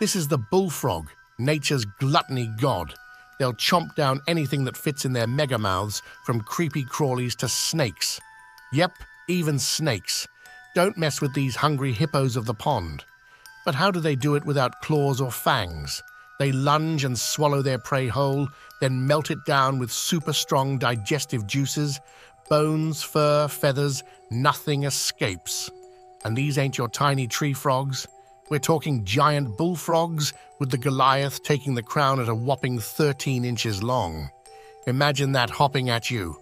This is the bullfrog, nature's gluttony god. They'll chomp down anything that fits in their mega mouths, from creepy crawlies to snakes. Yep, even snakes. Don't mess with these hungry hippos of the pond. But how do they do it without claws or fangs? They lunge and swallow their prey whole, then melt it down with super strong digestive juices. Bones, fur, feathers, nothing escapes. And these ain't your tiny tree frogs. We're talking giant bullfrogs, with the Goliath taking the crown at a whopping 13 inches long. Imagine that hopping at you.